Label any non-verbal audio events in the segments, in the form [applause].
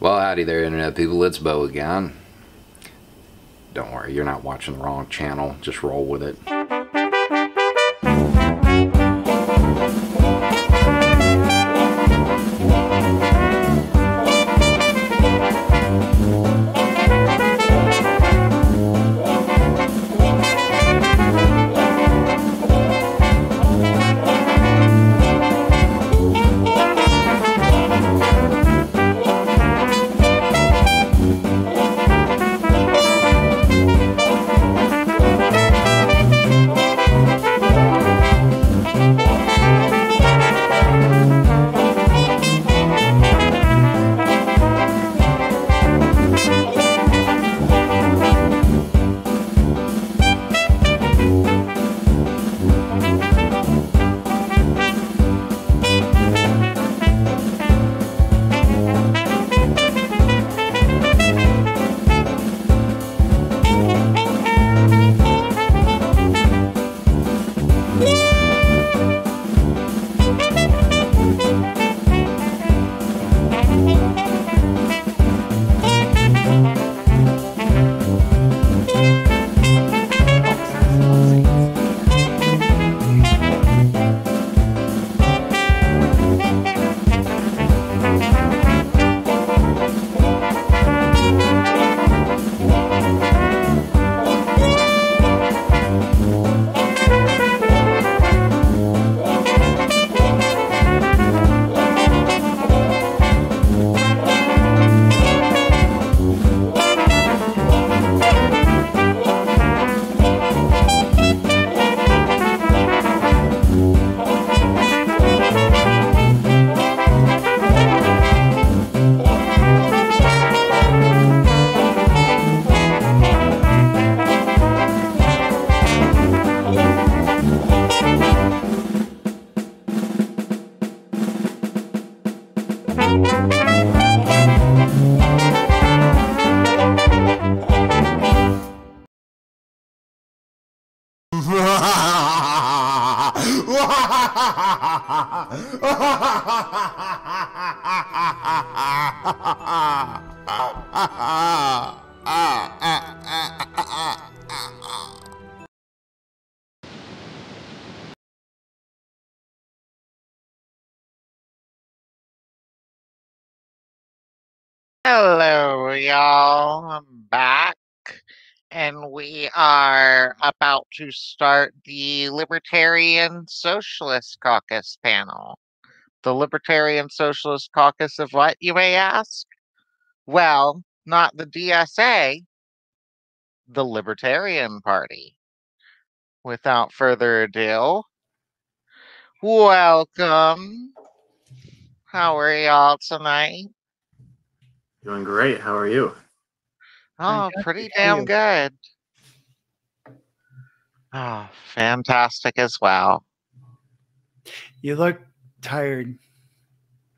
Well, howdy there, Internet people. It's Bo again. Don't worry, you're not watching the wrong channel. Just roll with it. Y'all. I'm back, and we are about to start the Libertarian Socialist Caucus panel. The Libertarian Socialist Caucus of what, you may ask? Well, not the DSA, the Libertarian Party. Without further ado, welcome. How are y'all tonight? Doing great. How are you? Oh, Fantastic. pretty damn you? good. Oh, fantastic as well. You look tired.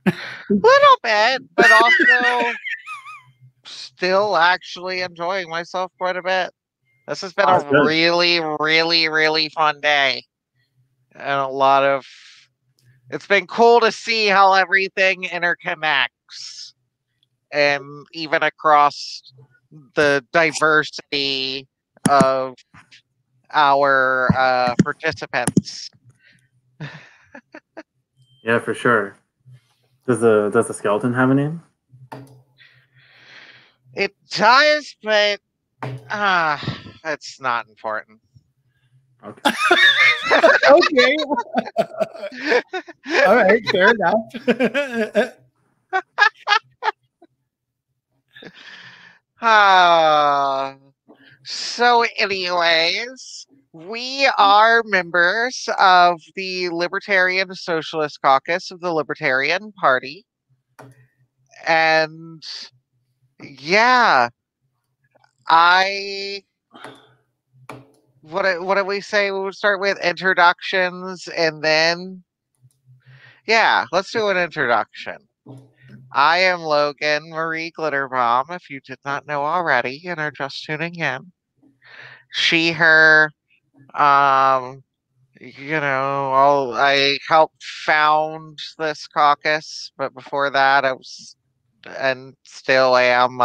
A Little bit, but also [laughs] still actually enjoying myself quite a bit. This has been That's a good. really, really, really fun day. And a lot of it's been cool to see how everything interconnects and even across the diversity of our uh, participants. [laughs] Yeah, for sure. Does the does the skeleton have a name? It does, but ah, it's not important. Okay. [laughs] okay. [laughs] All right. Fair enough. Ah, [laughs] so, anyways, we are members of the Libertarian Socialist Caucus of the Libertarian Party. And yeah, I. What, do- what did we say? We would start with introductions and then. Yeah, let's do an introduction. I am Logan Marie Glitterbomb, if you did not know already and are just tuning in. She, her, um, you know, all, I helped found this caucus, but before that, I was and still am a,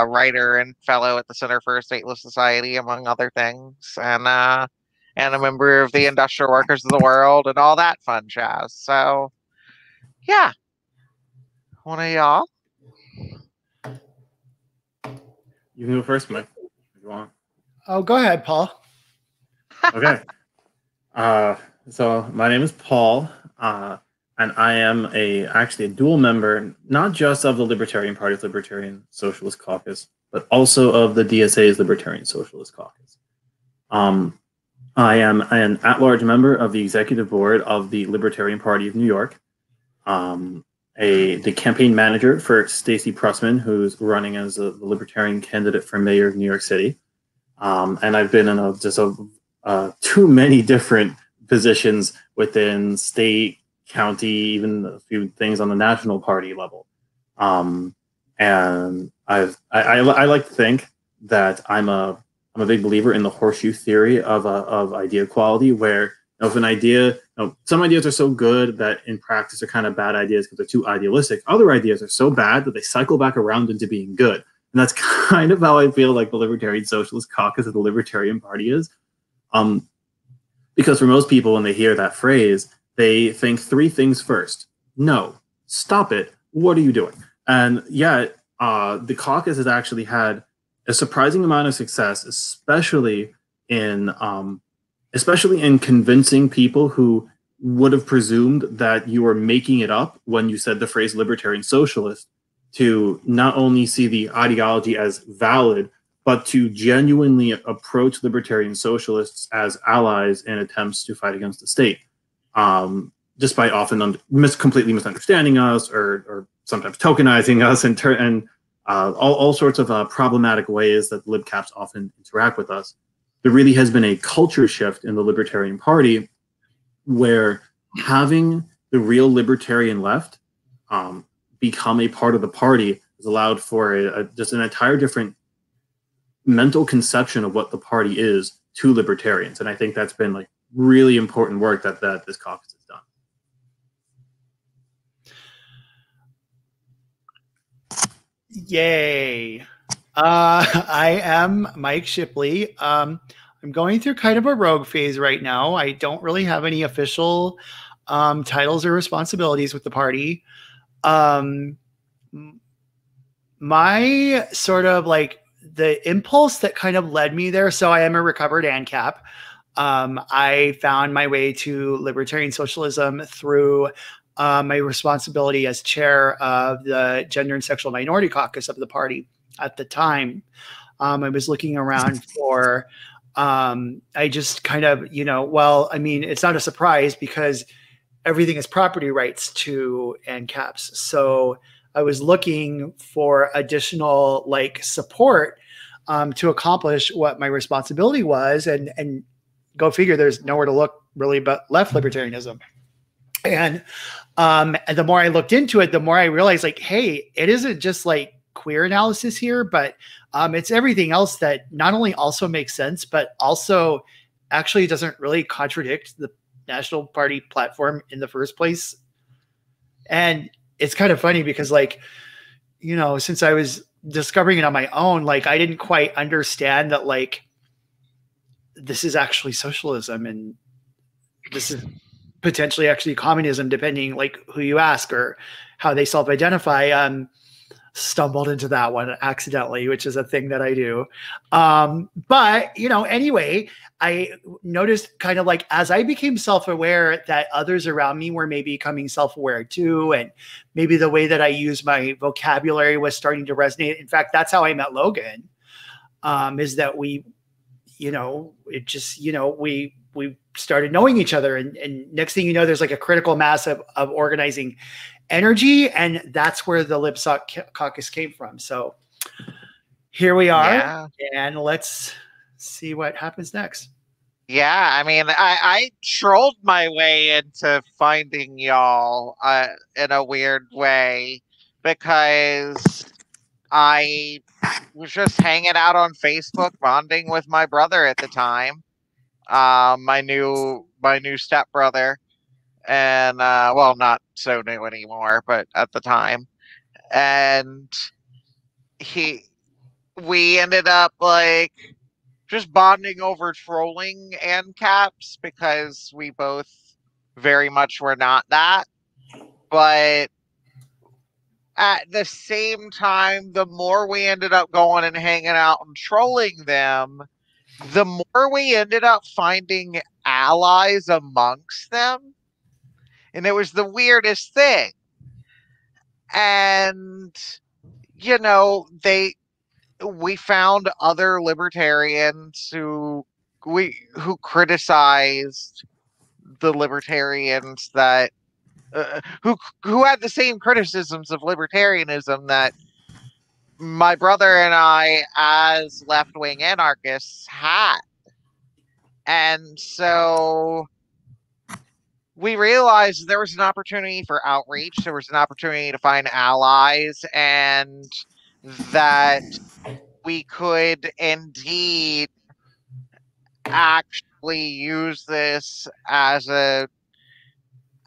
a writer and fellow at the Center for a Stateless Society, among other things, and uh, and a member of the Industrial Workers of the World and all that fun jazz. So, yeah, one of y'all. You can go first, Mike, if you want. oh, go ahead, Paul. [laughs] Okay. uh, so my name is Paul, uh, and I am a actually a dual member, not just of the Libertarian Party's Libertarian Socialist Caucus, but also of the DSA's Libertarian Socialist Caucus. Um, I am an at-large member of the executive board of the Libertarian Party of New York. Um, a the campaign manager for Stacey Prussman, who's running as a, Libertarian candidate for mayor of New York City. Um, and I've been in a, just a, uh, too many different positions within state, county, even a few things on the national party level. Um, and I've I, I, I like to think that I'm a I'm a big believer in the horseshoe theory of uh, of idea quality, where if an idea, you know, some ideas are so good that in practice are kind of bad ideas because they're too idealistic. Other ideas are so bad that they cycle back around into being good. And that's [laughs] kind of how I feel like the Libertarian Socialist Caucus of the Libertarian Party is. Um, because for most people, when they hear that phrase, they think three things first. No, stop it. What are you doing? And yet, uh, the caucus has actually had a surprising amount of success, especially in um, especially in convincing people who would have presumed that you were making it up when you said the phrase libertarian socialist to not only see the ideology as valid, but to genuinely approach libertarian socialists as allies in attempts to fight against the state, um, despite often un- mis- completely misunderstanding us or, or sometimes tokenizing us and, ter- and uh, all, all sorts of uh, problematic ways that libcaps often interact with us. There really has been a culture shift in the Libertarian Party where having the real libertarian left um, become a part of the party has allowed for a, a, just an entire different mental conception of what the party is to libertarians. And I think that's been like really important work that, that this caucus has done. Yay. Uh, [laughs] I am Mike Shipley. Um, I'm going through kind of a rogue phase right now. I don't really have any official um, titles or responsibilities with the party. Um, my sort of like the impulse that kind of led me there. So I am a recovered ANCAP. Um, I found my way to libertarian socialism through uh, my responsibility as chair of the Gender and Sexual Minority Caucus of the party at the time. Um, I was looking around [laughs] for, um, I just kind of, you know, well, I mean, it's not a surprise because everything is property rights to ANCAPs. So I was looking for additional like support um, to accomplish what my responsibility was, and and go figure. There's nowhere to look really but left libertarianism. And um, and the more I looked into it, the more I realized like, hey, it isn't just like queer analysis here, but um, it's everything else that not only also makes sense, but also actually doesn't really contradict the National Party platform in the first place. And it's kind of funny because, like, you know, since I was discovering it on my own, like, I didn't quite understand that, like, this is actually socialism and this is potentially actually communism, depending like who you ask or how they self-identify. Um, stumbled into that one accidentally, which is a thing that I do. Um, but you know, anyway, I noticed kind of like as I became self-aware that others around me were maybe becoming self-aware too, and maybe the way that I use my vocabulary was starting to resonate. In fact, that's how I met Logan. Um, is that we, you know, it just you know we we started knowing each other and, and next thing you know there's like a critical mass of, of organizing energy and that's where the libsoc caucus came from. So here we are Yeah. and let's see what happens next. Yeah, I mean, I, I trolled my way into finding y'all uh, in a weird way because I was just hanging out on Facebook, bonding with my brother at the time, uh, my new my new stepbrother, and uh, well, not so new anymore, but at the time, and he we ended up like just bonding over trolling ANCAPs because we both very much were not that. But at the same time the more we ended up going and hanging out and trolling them the more we ended up finding allies amongst them and it was the weirdest thing and you know they we found other libertarians who we who criticized the libertarians that uh, who who had the same criticisms of libertarianism that my brother and I, as left wing anarchists, had. And so we realized there was an opportunity for outreach, there was an opportunity to find allies, and that we could indeed actually use this as a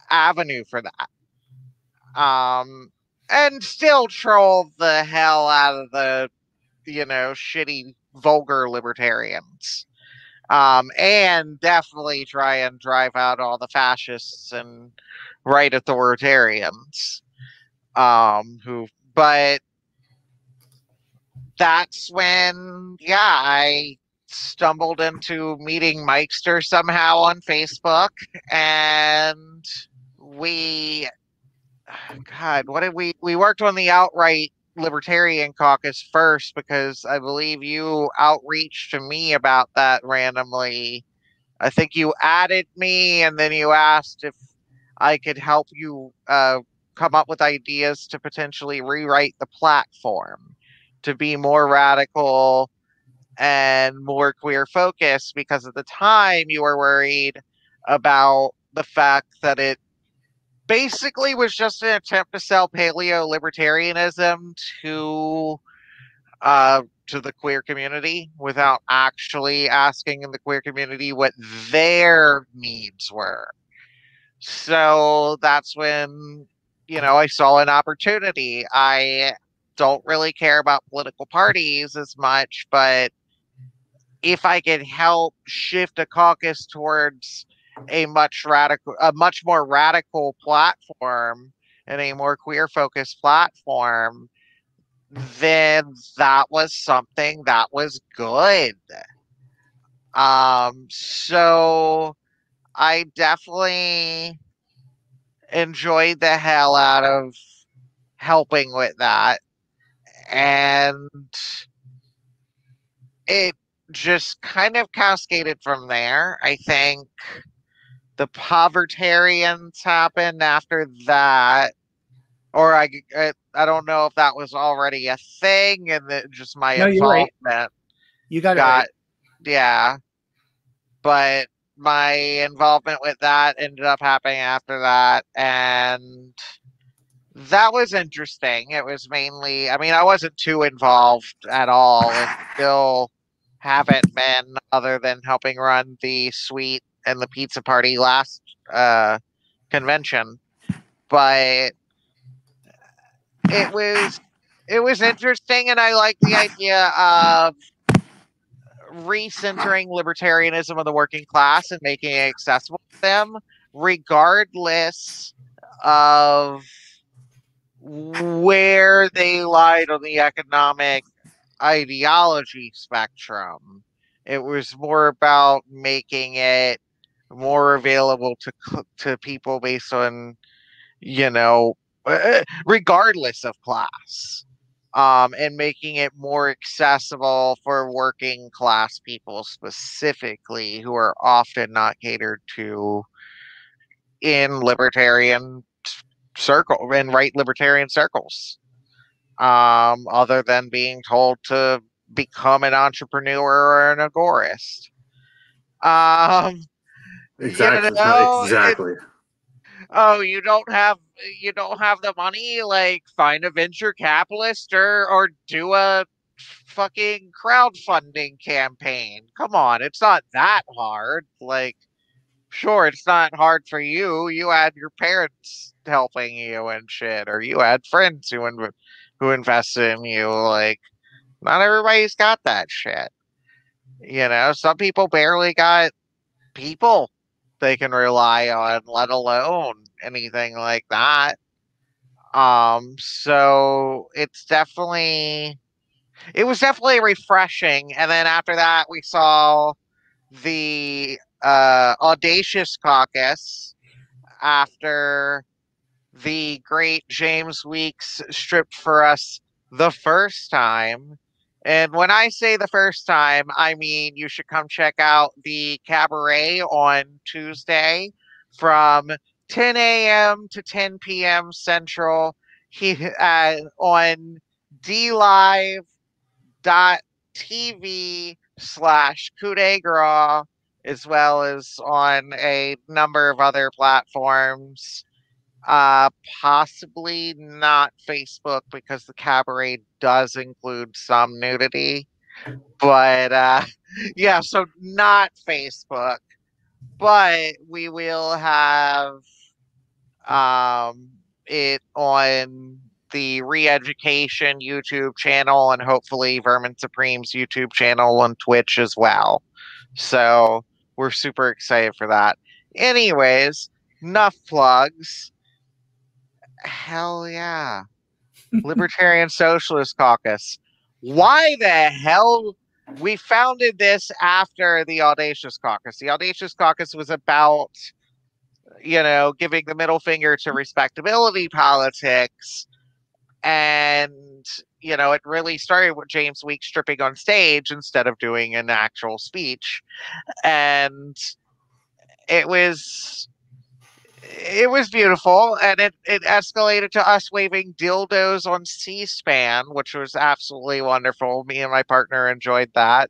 avenue for that. Um, and still troll the hell out of the, you know, shitty, vulgar libertarians. Um, and definitely try and drive out all the fascists and right authoritarians. Um, who, but that's when, yeah, I stumbled into meeting Mikester somehow on Facebook, and we, [sighs] God, what did we? We worked on the outright Libertarian Caucus first because I believe you outreached to me about that randomly. I think you added me, and then you asked if I could help you uh, come up with ideas to potentially rewrite the platform to be more radical and more queer focused because at the time you were worried about the fact that it basically was just an attempt to sell paleo libertarianism to uh, to the queer community without actually asking in the queer community what their needs were. So that's when you know I saw an opportunity. I don't really care about political parties as much, but if I could help shift a caucus towards a much radical, a much more radical platform and a more queer focused platform, then that was something that was good. Um, so I definitely enjoyed the hell out of helping with that. And it just kind of cascaded from there. I think the Povertarians happened after that, or I, I, I don't know if that was already a thing, and that just my No, you're right. involvement You got, got, it. yeah. But my involvement with that ended up happening after that, and that was interesting. It was mainly, I mean, I wasn't too involved at all, and still haven't been, other than helping run the suite and the pizza party last uh, convention. But it was it was interesting, and I like the idea of recentering libertarianism of the working class and making it accessible to them, regardless of where they lied on the economic ideology spectrum. It was more about making it more available to to people based on, you know, uh, regardless of class, um, and making it more accessible for working class people specifically, who are often not catered to in libertarian circle in right libertarian circles. Um other than being told to become an entrepreneur or an agorist. Um Exactly. know, it- exactly. oh you don't have you don't have the money like find a venture capitalist or or do a fucking crowdfunding campaign come on it's not that hard like sure, it's not hard for you. You had your parents helping you and shit, or you had friends who inv- who invested in you. Like, not everybody's got that shit. You know, some people barely got people they can rely on, let alone anything like that. Um, so it's definitely it was definitely refreshing. And then after that we saw the uh audacious caucus after the great James Weeks stripped for us the first time. And when I say the first time, I mean you should come check out the cabaret on Tuesday from 10 a.m. to 10 p.m. Central he, uh, [laughs] on dlive.tv slash coup de gras, as well as on a number of other platforms. Uh, possibly not Facebook because the cabaret does include some nudity. But uh, [laughs] yeah, so not Facebook. But we will have um, it on the Reeducation YouTube channel and hopefully Vermin Supreme's YouTube channel on Twitch as well. So we're super excited for that. Anyways, enough plugs. Hell yeah. Libertarian Socialist Caucus. Why the hell we founded this after the Audacious Caucus? The Audacious Caucus was about, you know, giving the middle finger to respectability politics. And, you know, it really started with James Weeks stripping on stage instead of doing an actual speech. And it was it was beautiful and it, it escalated to us waving dildos on c-span which was absolutely wonderful me and my partner enjoyed that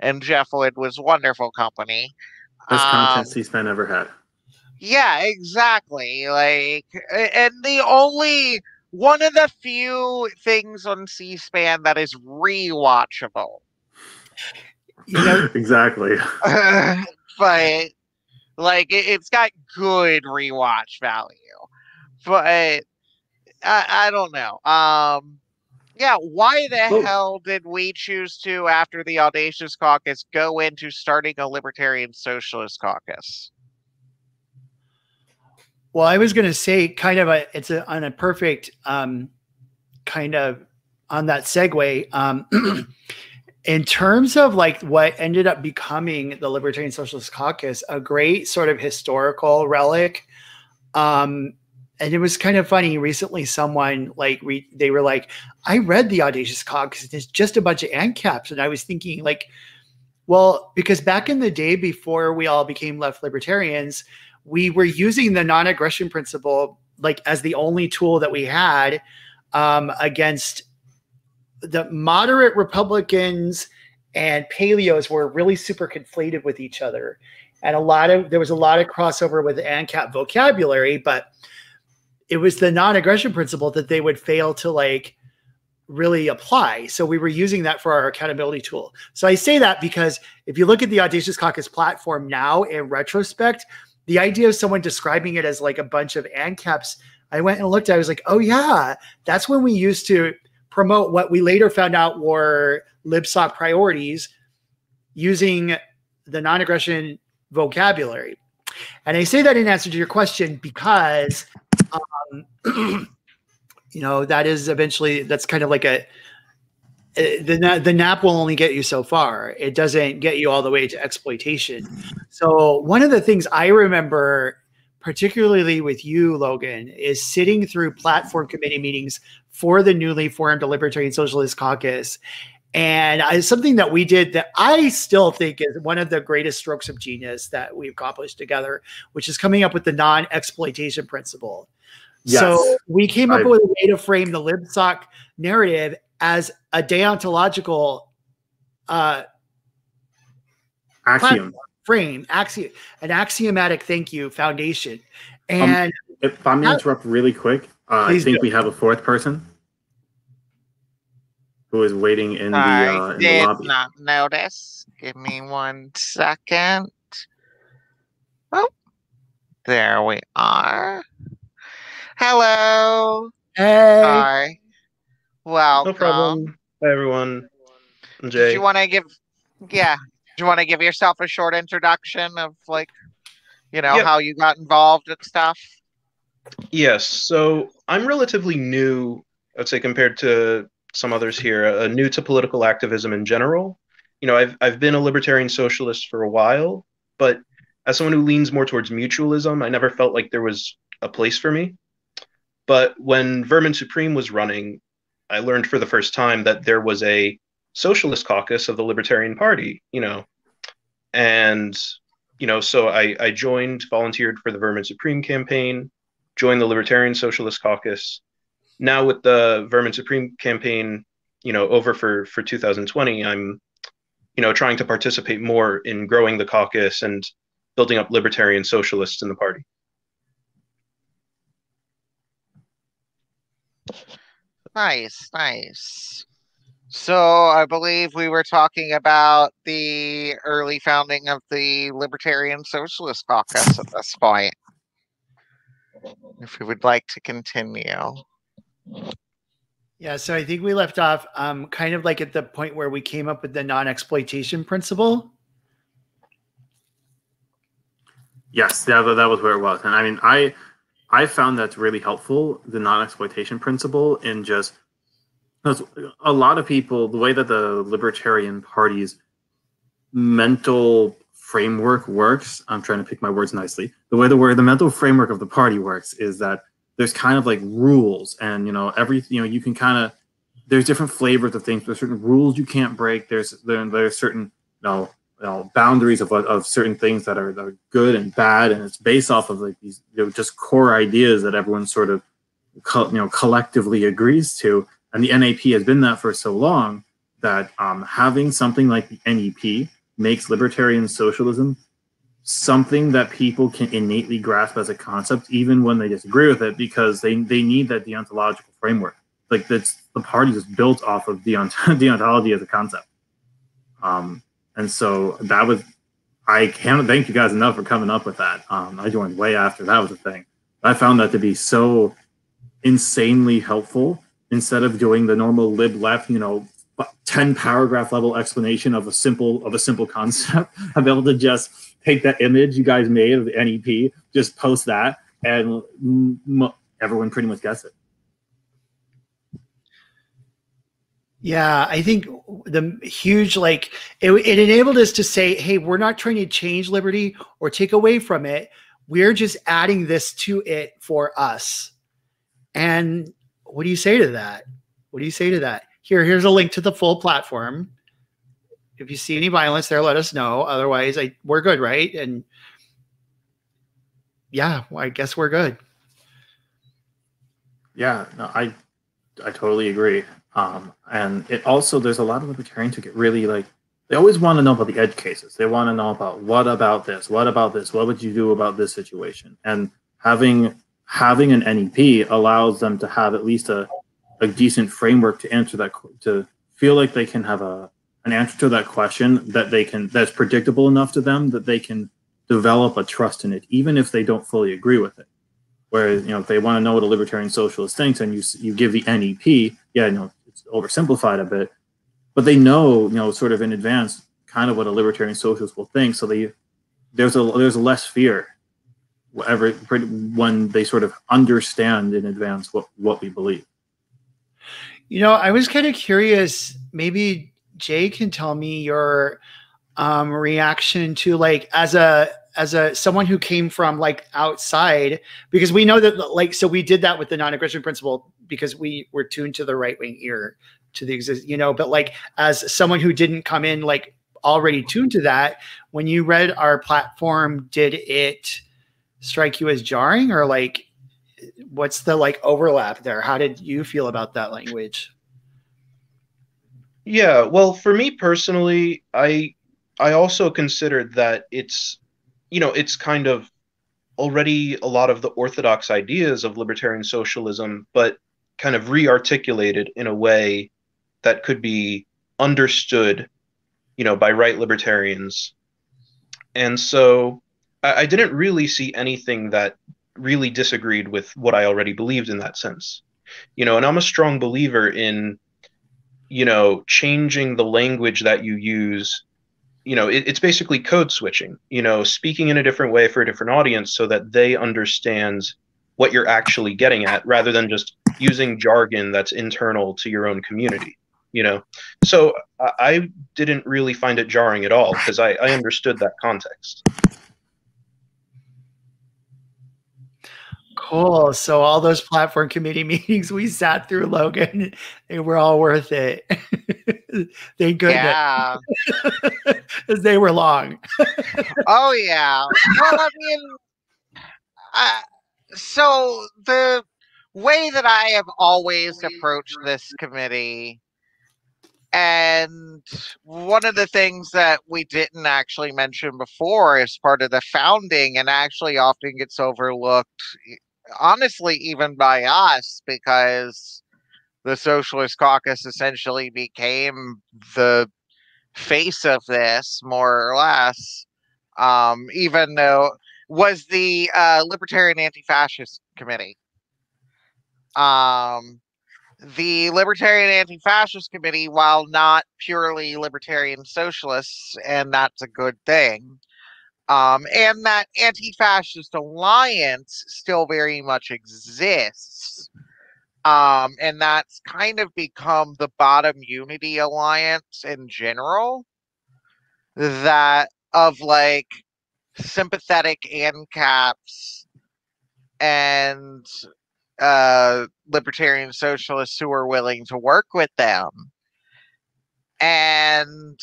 and jeff wood was wonderful company Best Um, content C-SPAN ever had. yeah exactly like and the only one of the few things on c-span that is rewatchable You know, [laughs] exactly. [laughs] but like it, it's got good rewatch value. But I, I don't know. Um, yeah, why the hell did we choose to, after the Audacious Caucus, go into starting a Libertarian Socialist Caucus? Well, I was going to say kind of a it's a, on a perfect um, kind of on that segue. Um, [clears throat] in terms of like what ended up becoming the Libertarian Socialist Caucus, a great sort of historical relic. Um, and it was kind of funny. Recently, someone like re- they were like, "I read the Audacious Caucus. and It's just a bunch of ANCAPs," and I was thinking like, well, because back in the day before we all became left libertarians, we were using the non-aggression principle like as the only tool that we had um, against the moderate Republicans and paleos were really super conflated with each other, and a lot of there was a lot of crossover with ANCAP vocabulary, but it was the non-aggression principle that they would fail to like really apply. So we were using that for our accountability tool. So I say that because if you look at the Audacious Caucus platform now in retrospect, the idea of someone describing it as like a bunch of ANCAPs, I went and looked, I was like, oh yeah, that's when we used to promote what we later found out were LibSoc priorities using the non-aggression vocabulary. And I say that in answer to your question because um, [clears throat] you know that is eventually that's kind of like a uh, the the nap will only get you so far. It doesn't get you all the way to exploitation. So one of the things I remember, particularly with you, Logan, is sitting through platform committee meetings for the newly formed Libertarian Socialist Caucus. And I, something that we did that I still think is one of the greatest strokes of genius that we accomplished together, which is coming up with the non-exploitation principle. Yes. So we came up I- with a way to frame the LibSoc narrative as a deontological uh, Axiom. Frame, axiom, an axiomatic thank you foundation. And If I'm going to interrupt really quick, uh, I think do. we have a fourth person who is waiting in the, uh, I in the did lobby. not notice. Give me one second. Oh, There we are. Hello. Hey. Hi. Welcome. No problem. Hi, everyone. I'm Did Jay. you want to give? Yeah. Do you want to give yourself a short introduction of like, you know, Yep. how you got involved and stuff? Yes. So I'm relatively new, I'd say, compared to some others here, uh, new to political activism in general. You know, I've I've been a libertarian socialist for a while, but as someone who leans more towards mutualism, I never felt like there was a place for me. But when Vermin Supreme was running, I learned for the first time that there was a socialist caucus of the Libertarian Party, you know. And, you know, so I, I joined, volunteered for the Vermin Supreme campaign, joined the Libertarian Socialist Caucus. Now with the Vermin Supreme campaign, you know, over for for 2020, I'm, you know, trying to participate more in growing the caucus and building up libertarian socialists in the party. Nice, nice. So I believe we were talking about the early founding of the Libertarian Socialist Caucus at this point. If we would like to continue. Yeah, so I think we left off um, kind of like at the point where we came up with the non-exploitation principle. Yes, yeah, that, that was where it was. And I mean, I I found that's really helpful, the non-exploitation principle, in just a lot of people, the way that the Libertarian Party's mental framework works, I'm trying to pick my words nicely. The way the word, the mental framework of the party works is that there's kind of like rules, and you know, every you know, you can kind of there's different flavors of things. There's certain rules you can't break. There's there, there's certain you know you know, boundaries of, of certain things that are, that are good and bad, and it's based off of like these you know, just core ideas that everyone sort of you know collectively agrees to. And the NAP has been that for so long that um, having something like the NEP makes libertarian socialism something that people can innately grasp as a concept, even when they disagree with it, because they they need that deontological framework. Like that's the party is built off of deont- [laughs] deontology as a concept. Um, and so that was I can't thank you guys enough for coming up with that. Um, I joined way after that was a thing. I found that to be so insanely helpful instead of doing the normal lib left, you know, 10 paragraph level explanation of a simple of a simple concept. [laughs] I'm able to just take that image you guys made of the NEP, just post that, and everyone pretty much gets it. Yeah, I think the huge like it, it enabled us to say, hey, we're not trying to change liberty or take away from it. We're just adding this to it for us. And what do you say to that? What do you say to that? Here, here's a link to the full platform. If you see any violence there, let us know. Otherwise, I we're good, right? And yeah, well, I guess we're good. Yeah, no, I I totally agree. Um, and it also there's a lot of libertarians who get really like they always want to know about the edge cases. They want to know about what about this, what about this, what would you do about this situation? And having having an NEP allows them to have at least a a decent framework to answer that to feel like they can have a an answer to that question that they can that's predictable enough to them that they can develop a trust in it even if they don't fully agree with it. Whereas you know if they want to know what a libertarian socialist thinks and you you give the nep yeah you know it's oversimplified a bit but they know you know sort of in advance kind of what a libertarian socialist will think. So they there's a there's less fear whatever when they sort of understand in advance what what we believe. You know i was kind of curious maybe Jay can tell me your um, reaction to like as a as a someone who came from like outside because we know that like so we did that with the non-aggression principle because we were tuned to the right wing ear to the exist you know but like as someone who didn't come in like already tuned to that when you read our platform did it strike you as jarring or like what's the like overlap there how did you feel about that language Yeah, well, for me personally, I I also considered that it's you know, it's kind of already a lot of the orthodox ideas of libertarian socialism, but kind of re-articulated in a way that could be understood, you know, by right libertarians. And so I, I didn't really see anything that really disagreed with what I already believed in that sense. You know, and I'm a strong believer in, you know, changing the language that you use. You know, it, it's basically code switching, you know, speaking in a different way for a different audience so that they understand what you're actually getting at rather than just using jargon that's internal to your own community you know so i, I didn't really find it jarring at all because I, I understood that context Cool. So all those platform committee [laughs] meetings we sat through, Logan, they were all worth it. [laughs] Thank goodness. Yeah. [laughs] They were long. Oh yeah. Well, I mean, uh, so the way that I have always approached this committee, and one of the things that we didn't actually mention before as part of the founding, and actually often gets overlooked, honestly, even by us, because the Socialist Caucus essentially became the face of this, more or less. Um, even though was the uh, Libertarian Anti-Fascist Committee. Um, the Libertarian Anti-Fascist Committee, while not purely libertarian socialists, and that's a good thing, um, and that Anti-Fascist Alliance still very much exists. Um, and that's kind of become the bottom unity alliance in general. That of like sympathetic ANCAPs and uh, libertarian socialists who are willing to work with them. And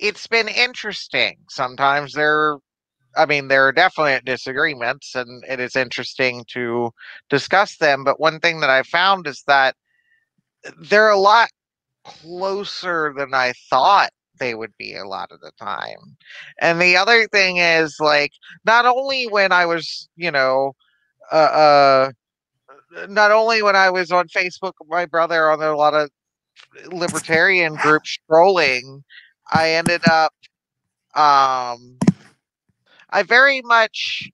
it's been interesting. Sometimes there, I mean, there are definite disagreements, and it is interesting to discuss them. But one thing that I found is that they're a lot closer than I thought they would be a lot of the time. And the other thing is like not only when I was, you know, uh, uh not only when I was on Facebook with my brother on a lot of libertarian groups [laughs] trolling, I ended up um I very much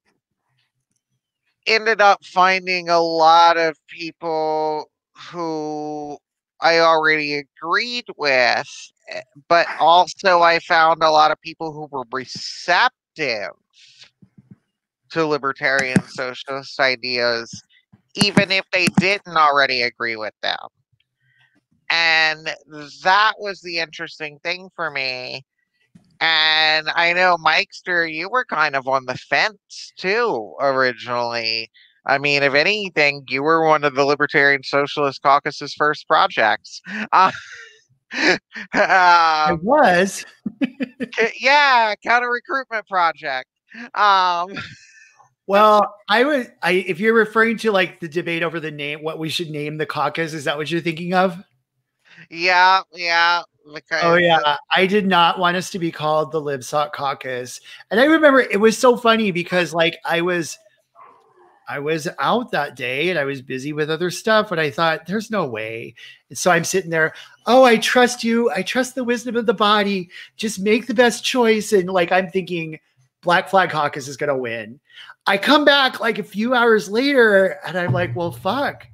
ended up finding a lot of people who I already agreed with, eh, but also I found a lot of people who were receptive to libertarian socialist ideas, even if they didn't already agree with them. And that was the interesting thing for me. And I know, Mikester, you were kind of on the fence too originally. I mean, if anything, you were one of the Libertarian Socialist Caucus's first projects. [laughs] Uh, I um, was. c- yeah, counter recruitment project. Um, Well, I would. I if you're referring to like the debate over the name, what we should name the caucus, is that what you're thinking of? Yeah, yeah. Because Oh yeah, I did not want us to be called the LibSoc Caucus, and I remember it was so funny because like I was, I was out that day and I was busy with other stuff, but I thought there's no way, and so I'm sitting there. Oh, I trust you. I trust the wisdom of the body. Just make the best choice, and like I'm thinking, Black Flag Caucus is gonna win. I come back like a few hours later, and I'm like, well, fuck.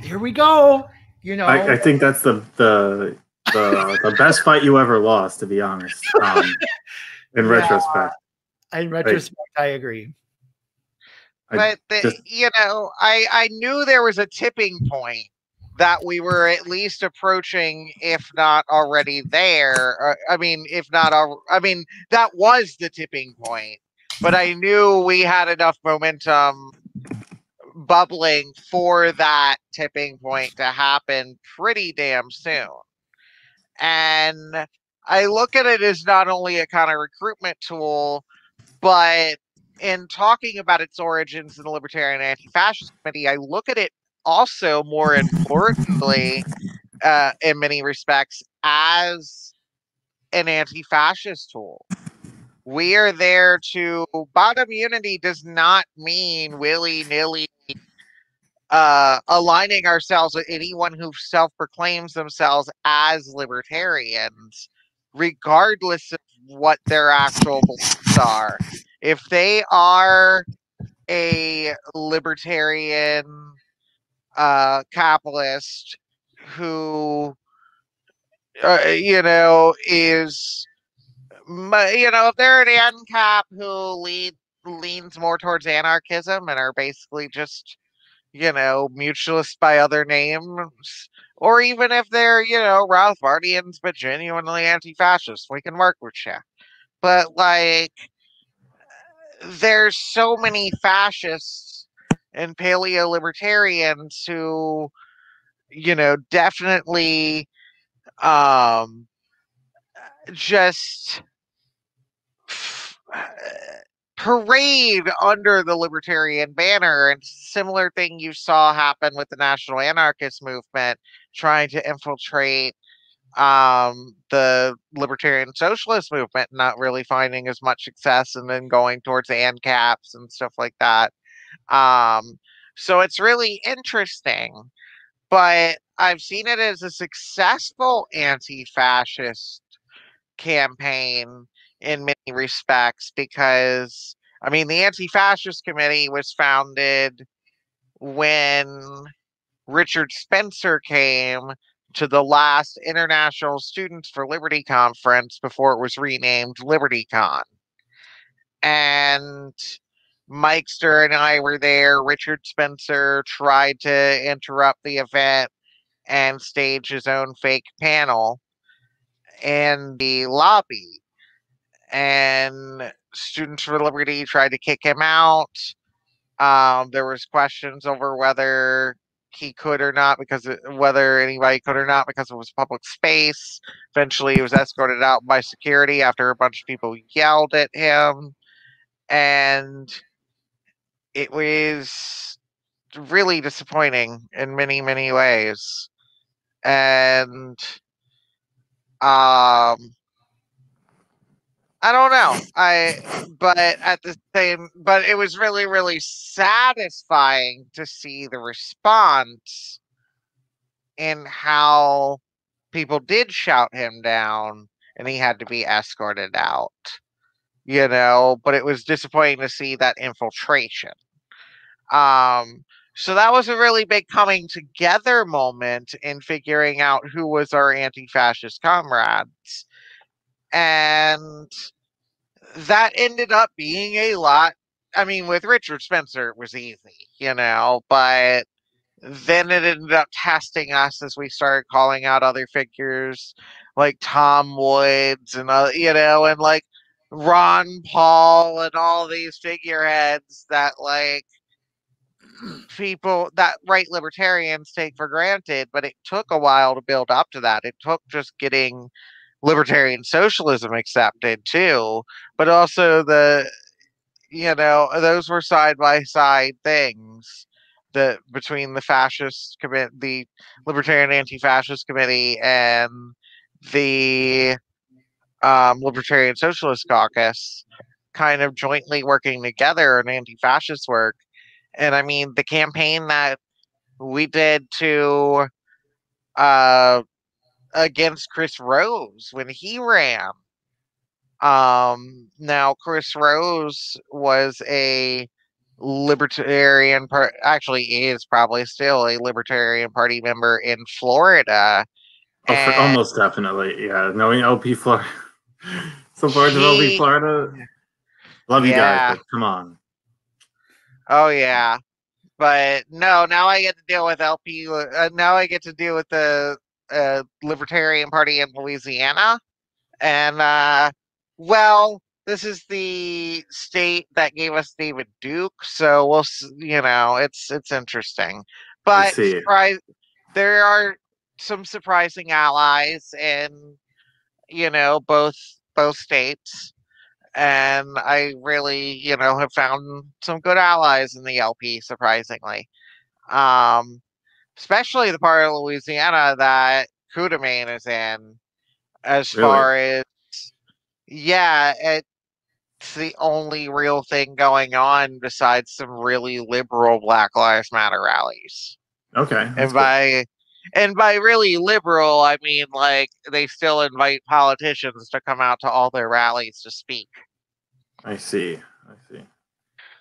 Here we go. You know, I, I think that's the the the, [laughs] the best fight you ever lost, to be honest. Um, in [laughs] Yeah. retrospect, in retrospect, I agree. I but the, just- you know, I I knew there was a tipping point that we were at least approaching, if not already there. I mean, if not, al- I mean that was the tipping point. But I knew we had enough momentum bubbling for that tipping point to happen pretty damn soon. And I look at it as not only a kind of recruitment tool, but in talking about its origins in the Libertarian Anti-Fascist Committee, I look at it also more importantly, uh, in many respects, as an anti-fascist tool. We are there to bottom unity does not mean willy-nilly uh, aligning ourselves with anyone who self-proclaims themselves as libertarians. regardless of what their actual beliefs are. If they are a libertarian uh, capitalist who, uh, you know, is, you know, if they're an ANCAP who lead, leans more towards anarchism and are basically just, you know, mutualists by other names, or even if they're, you know, Rothbardians but genuinely anti-fascist, we can work with you. But like, there's so many fascists and paleo libertarians who, you know, definitely, um, just [sighs] parade under the libertarian banner and similar thing you saw happen with the national anarchist movement trying to infiltrate um the libertarian socialist movement not really finding as much success and then going towards ANCAPs and stuff like that. Um so it's really interesting but i've seen it as a successful anti-fascist campaign in many respects because I mean the anti-fascist committee was founded when Richard Spencer came to the last International Students for Liberty conference before it was renamed LibertyCon. And Mikester and I were there. Richard Spencer tried to interrupt the event and stage his own fake panel in the lobby and Students for Liberty tried to kick him out. Um, there was questions over whether he could or not because it, whether anybody could or not because it was public space. Eventually, he was escorted out by security after a bunch of people yelled at him, and it was really disappointing in many many ways. And um I don't know. I but at the same but it was really really satisfying to see the response in how people did shout him down and he had to be escorted out. You know, but it was disappointing to see that infiltration. Um so that was a really big coming together moment in figuring out who was our anti-fascist comrades and that ended up being a lot. I mean, with Richard Spencer, it was easy, you know, but then it ended up testing us as we started calling out other figures like Tom Woods and, uh, you know, and like Ron Paul and all these figureheads that, like, people that right libertarians take for granted, but it took a while to build up to that. It took just getting libertarian socialism accepted too, but also the you know those were side by side things that between the fascist commit the libertarian anti-fascist committee and the um, libertarian socialist caucus kind of jointly working together in anti-fascist work. And i mean the campaign that we did to uh against Chris Rose when he ran. Um, now Chris Rose was a libertarian part actually is probably still a libertarian party member in Florida. Oh, for, almost definitely. Yeah. Knowing LP Florida. [laughs] Some parts of LP Florida. Love you Yeah. guys, but come on. Oh yeah. But no, now I get to deal with LP. Uh, now I get to deal with the uh, Libertarian Party in Louisiana, and uh, well, this is the state that gave us David Duke, so we'll, you know, it's it's interesting. But surprise, there are some surprising allies in, you know, both both states and I really, you know, have found some good allies in the LP, surprisingly. Um, especially the part of Louisiana that Kudamain is in, as Really? far as, yeah, it's the only real thing going on besides some really liberal Black Lives Matter rallies Okay. and by and by really liberal, I mean like they still invite politicians to come out to all their rallies to speak. I see. I see.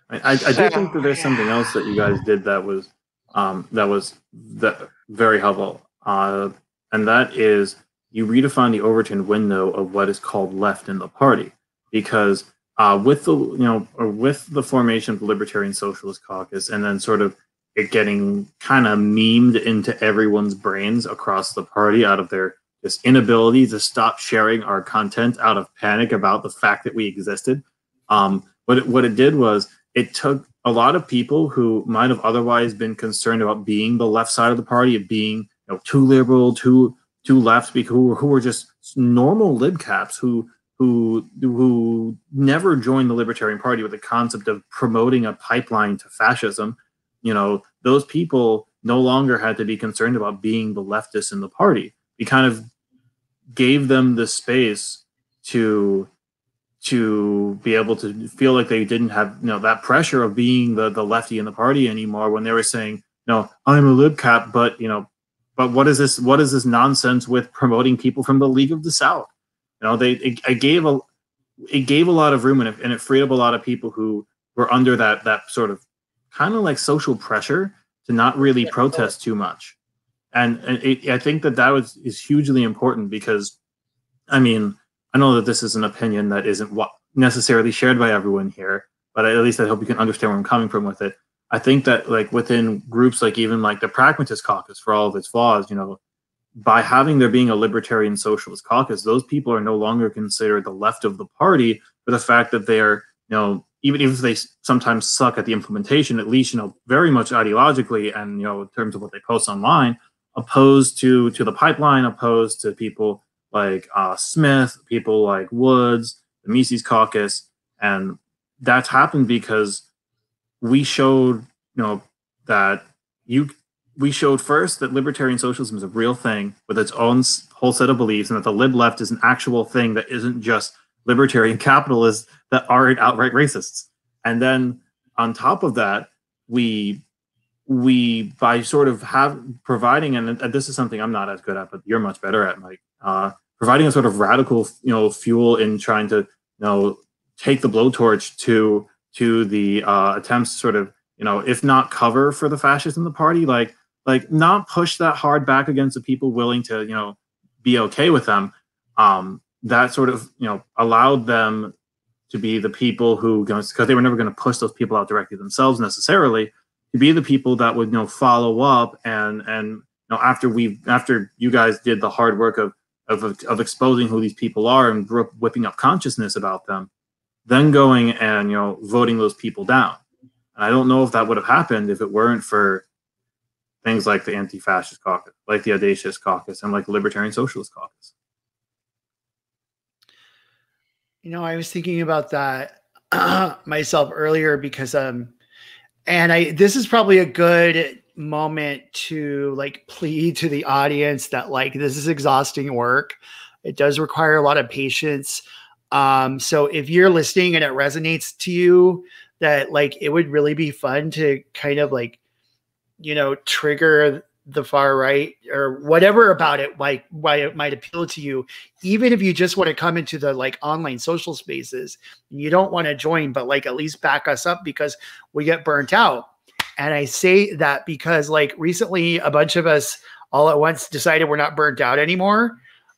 I, I, I do think that there's something else that you guys did that was um, that was that very helpful, uh, and that is you redefine the Overton window of what is called left in the party, because uh, with the you know with the formation of the Libertarian Socialist Caucus, and then sort of it getting kind of memed into everyone's brains across the party out of their this inability to stop sharing our content out of panic about the fact that we existed. Um, what it, what it did was it took a lot of people who might have otherwise been concerned about being the left side of the party, of being you know, too liberal, too too left, who who were just normal libcaps who who who never joined the Libertarian Party with the concept of promoting a pipeline to fascism. You know, those people no longer had to be concerned about being the leftists in the party. We kind of gave them the space to to be able to feel like they didn't have you know that pressure of being the the lefty in the party anymore when they were saying no i'm a lib cap but you know but what is this what is this nonsense with promoting people from the league of the south? You know they it, it gave a it gave a lot of room and it, and it freed up a lot of people who were under that that sort of kind of like social pressure to not really yeah, protest too much. And, and it, i think that that was is hugely important because i mean I know that this is an opinion that isn't what necessarily shared by everyone here, but at least I hope you can understand where I'm coming from with it. I think that like within groups like even like the pragmatist caucus for all of its flaws, you know, by having there being a libertarian socialist caucus, those people are no longer considered the left of the party for the fact that they are, you know, even if they sometimes suck at the implementation, at least, you know, very much ideologically and, you know, in terms of what they post online, opposed to to the pipeline, opposed to people like uh, Smith, people like Woods, the Mises Caucus, and that's happened because we showed, you know, that you we showed first that libertarian socialism is a real thing with its own whole set of beliefs, and that the lib left is an actual thing that isn't just libertarian [laughs] capitalists that aren't outright racists. And then on top of that, we we by sort of have providing and, and this is something I'm not as good at, but you're much better at, Mike. Uh, providing a sort of radical, you know, fuel in trying to, you know, take the blowtorch to to the uh, attempts, sort of, you know, if not cover for the fascists in the party, like like not push that hard back against the people willing to, you know, be okay with them. Um, that sort of, you know, allowed them to be the people who, because they were never going to push those people out directly themselves necessarily, to be the people that would, you know, follow up and and you know after we after you guys did the hard work of of, of exposing who these people are and whipping up consciousness about them, then going and you know voting those people down. And I don't know if that would have happened if it weren't for things like the anti-fascist caucus, like the audacious caucus, and like the libertarian socialist caucus. You know, I was thinking about that [clears throat] myself earlier because um and I this is probably a good moment to like plead to the audience that like this is exhausting work. It does require a lot of patience. Um, so if you're listening and it resonates to you, that like it would really be fun to kind of like, you know, trigger the far right or whatever about it like why it might appeal to you even if you just want to come into the like online social spaces and you don't want to join but like at least back us up because we get burnt out and I say that because like recently a bunch of us all at once decided we're not burnt out anymore.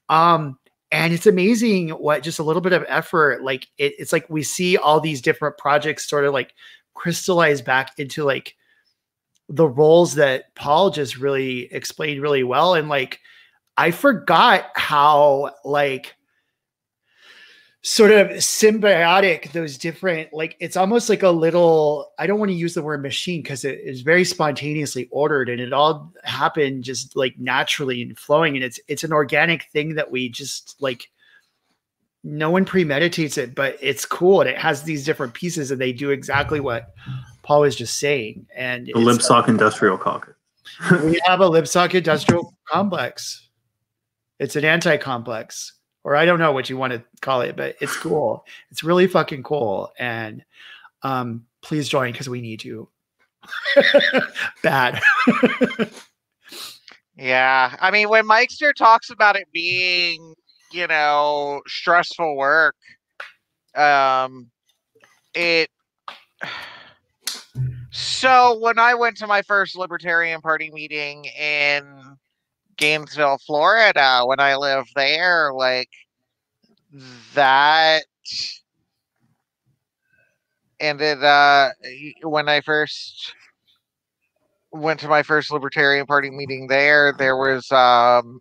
Um, and it's amazing what just a little bit of effort, like it, it's like we see all these different projects sort of like crystallize back into like the roles that Paul just really explained really well. And like I forgot how like sort of symbiotic those different like it's almost like a little i don't want to use the word machine because it is very spontaneously ordered and it all happened just like naturally and flowing and it's it's an organic thing that we just like no one premeditates it but it's cool and it has these different pieces and they do exactly what paul was just saying and the libsoc uh, industrial caucus [laughs] we have a libsoc industrial complex it's an anti-complex or I don't know what you want to call it, but it's cool. It's really fucking cool. And um, please join because we need you. [laughs] Bad. [laughs] Yeah, I mean, when Meister talks about it being, you know, stressful work, um, it. So when I went to my first Libertarian Party meeting in Gainesville, Florida, when I lived there, like that ended uh when I first went to my first Libertarian Party meeting there, there was um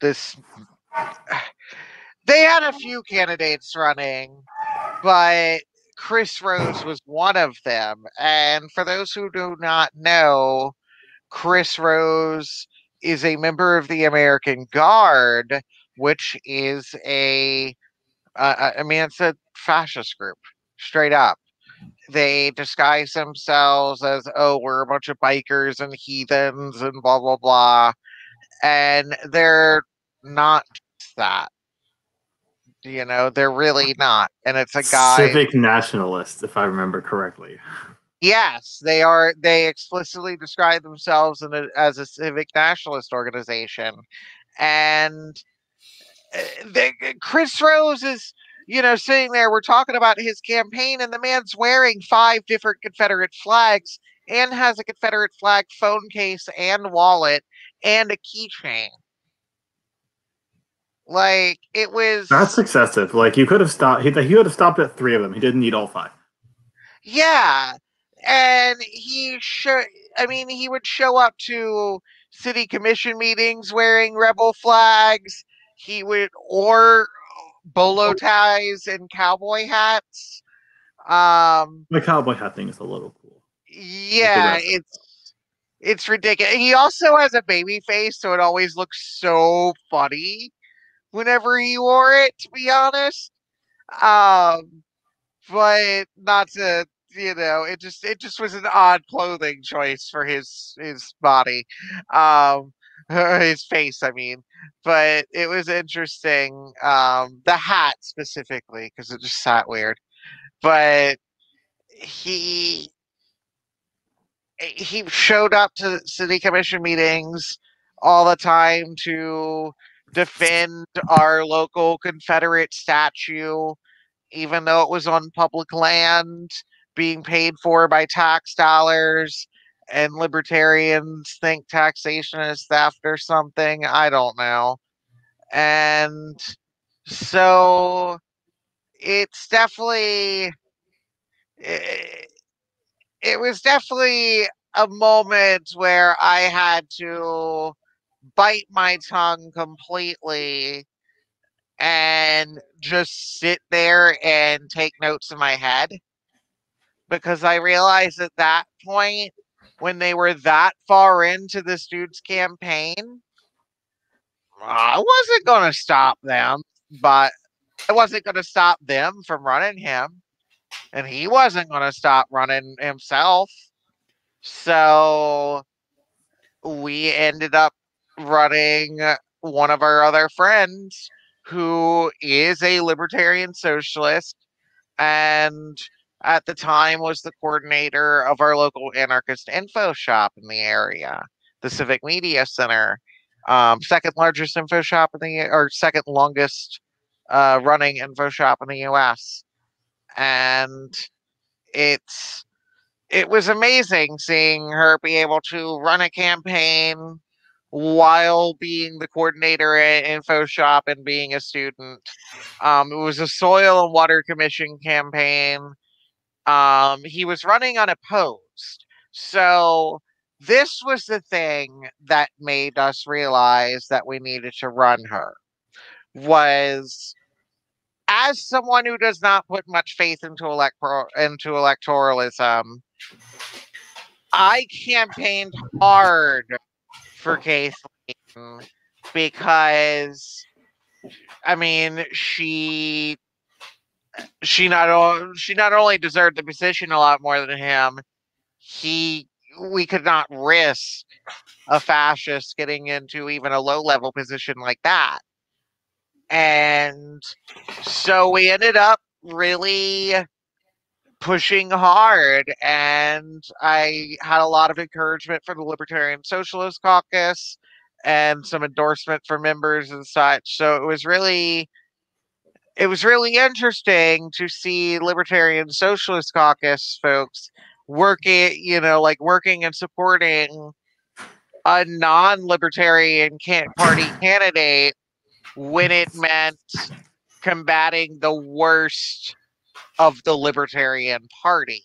this [sighs] they had a few candidates running, but Chris Rose was one of them. And for those who do not know, Chris Rose is a member of the American Guard, which is a uh, I mean it's a fascist group, straight up they disguise themselves as oh we're a bunch of bikers and heathens and blah blah blah and they're not that you know they're really not and it's a guy Civic nationalist, if I remember correctly. yes they are they explicitly describe themselves in a, as a civic nationalist organization and uh, they, chris rose is you know, sitting there, we're talking about his campaign, and the man's wearing five different Confederate flags and has a Confederate flag phone case and wallet and a keychain. Like it was. That's excessive. Like you could have stopped. He, he would have stopped at three of them. He didn't need all five. Yeah, and he should. I mean, he would show up to city commission meetings wearing rebel flags. He would, or bolo ties and cowboy hats. Um, The cowboy hat thing is a little cool. yeah, it's it's ridiculous. He also has a baby face, so it always looks so funny whenever he wore it. To be honest, um, but not to you know, it just it just was an odd clothing choice for his his body, um, [laughs] his face. I mean, but it was interesting. Um, the hat specifically because it just sat weird, but he he showed up to city commission meetings all the time to defend our local Confederate statue, even though it was on public land being paid for by tax dollars. And libertarians think taxation is theft or something. I don't know. And so it's definitely. It, it was definitely a moment where I had to bite my tongue completely and just sit there and take notes in my head because I realized at that point when they were that far into this dude's campaign, I wasn't going to stop them, but I wasn't going to stop them from running him and he wasn't going to stop running himself. So we ended up running one of our other friends who is a libertarian socialist and at the time was the coordinator of our local anarchist info shop in the area, the Civic Media Center, um, second largest info shop in the or second longest uh, running info shop in the U.S and it's it was amazing seeing her be able to run a campaign while being the coordinator at InfoShop and being a student. Um, it was a soil and water commission campaign. Um, he was running unopposed. So this was the thing that made us realize that we needed to run her was as someone who does not put much faith into electoral into electoralism, I campaigned hard for Kathleen because I mean she she not o- she not only deserved the position a lot more than him, he we could not risk a fascist getting into even a low level position like that. And so we ended up really pushing hard and i had a lot of encouragement from the libertarian socialist caucus and some endorsement for members and such. So it was really it was really interesting to see Libertarian Socialist Caucus folks working, you know, like working and supporting a non-libertarian can- party candidate when it meant combating the worst of the libertarian party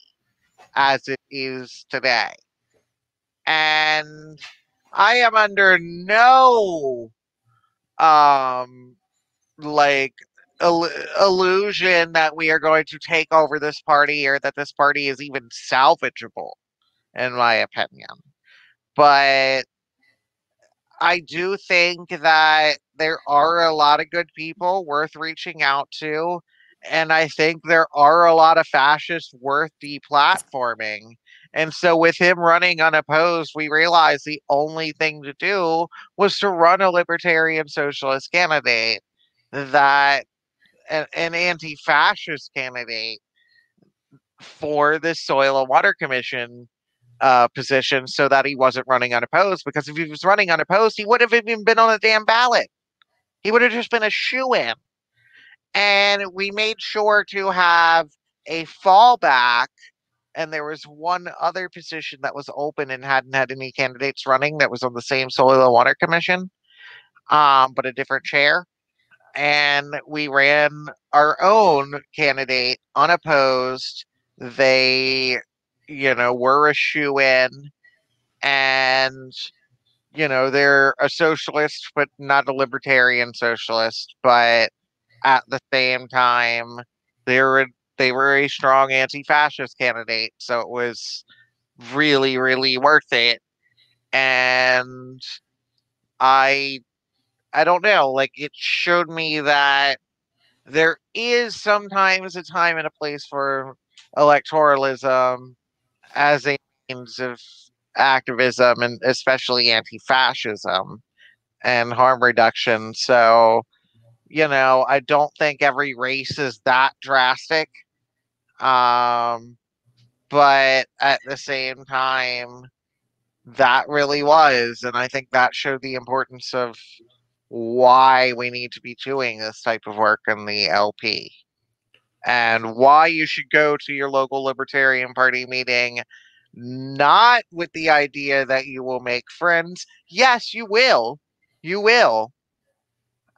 as it is today. And I am under no um like il- illusion that we are going to take over this party or that this party is even salvageable in my opinion. But I do think that there are a lot of good people worth reaching out to. And I think there are a lot of fascists worth deplatforming. And so, with him running unopposed, we realized the only thing to do was to run a libertarian socialist candidate that an, an anti fascist candidate for the Soil and Water Commission uh, position so that he wasn't running unopposed. Because if he was running unopposed, he would have even been on a damn ballot. He would have just been a shoe in. And we made sure to have a fallback. And there was one other position that was open and hadn't had any candidates running that was on the same Soil and Water Commission, um, but a different chair. And we ran our own candidate unopposed. They you know, were a shoe in and you know, they're a socialist but not a libertarian socialist, but at the same time they were they were a strong anti-fascist candidate, so it was really really worth it. And I I don't know, like it showed me that there is sometimes a time and a place for electoralism as a means of activism and especially anti-fascism and harm reduction. So, you know, I don't think every race is that drastic. Um, but at the same time, that really was, and I think that showed the importance of why we need to be doing this type of work in the LP and why you should go to your local Libertarian Party meeting, not with the idea that you will make friends. Yes, you will. You will.